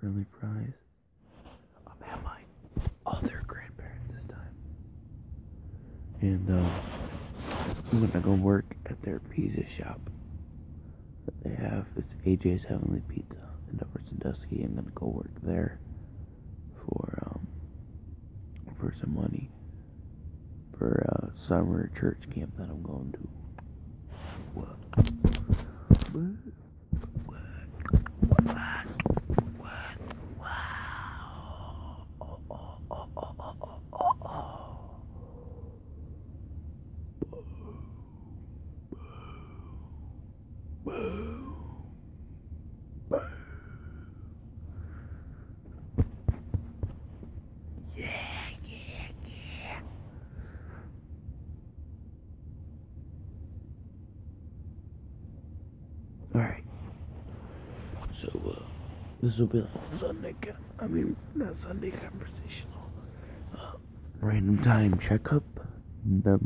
curly fries. I'm at my other grandparents this time. And um, I'm gonna go work at their pizza shop that they have. It's AJ's Heavenly Pizza in Upper Sandusky. I'm gonna go work there for um for some money for a summer church camp that I'm going to. Yeah, yeah, yeah. Alright. So, uh, this will be like Sunday, I mean, not Sunday conversational. Uh, random time checkup number